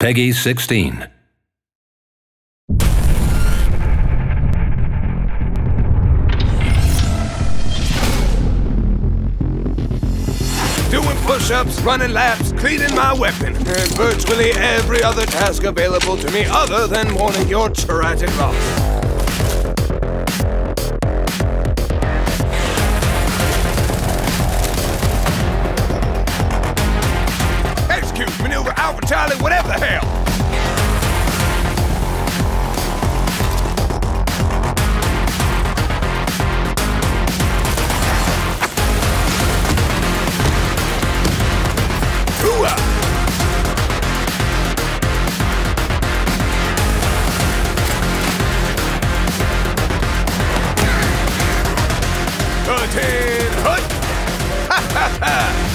Peggy 16. Doing push-ups, running laps, cleaning my weapon, and virtually every other task available to me other than mourning your tragic loss. Whatever the hell. Ha ha ha!